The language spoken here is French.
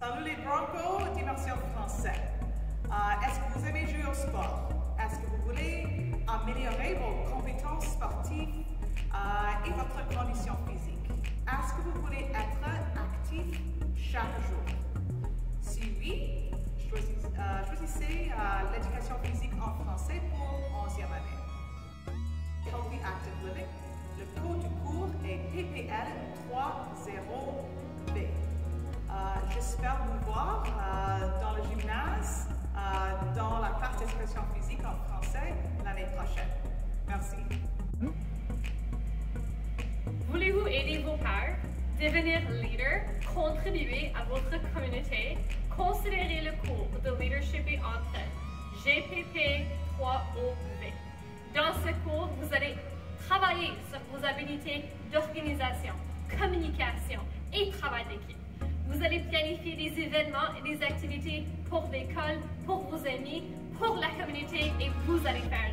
Salut les Broncos d'immersion français. Euh, Est-ce que vous aimez jouer au sport? Est-ce que vous voulez améliorer vos compétences sportives euh, et votre condition physique? Est-ce que vous voulez être actif chaque jour? Si oui, choisissez, euh, choisissez euh, l'éducation physique en français pour 11e année. Healthy Active Living. Le code du cours est PPL J'espère vous voir euh, dans le gymnase, euh, dans la d'expression physique en français l'année prochaine. Merci. Voulez-vous aider vos pairs, devenir leader, contribuer à votre communauté? Considérez le cours de leadership et entraide, GPP 3OV. Dans ce cours, vous allez travailler sur vos habilités d'organisation, communication. Vous allez planifier des événements et des activités pour l'école, pour vos amis, pour la communauté et vous allez faire.